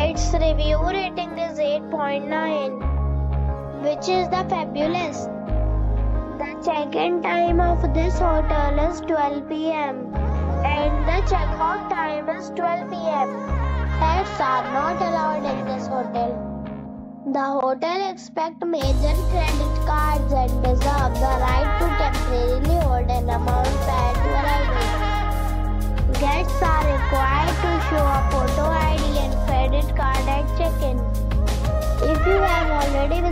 Its review rating is 8.9, which is the fabulous. The check-in time of this hotel is 12 pm and the check-out time is 12 pm. Pets are not allowed in this hotel. The hotel expects major credit cards and reserves the right to temporarily hold an amount prior arrival. Guests are required to show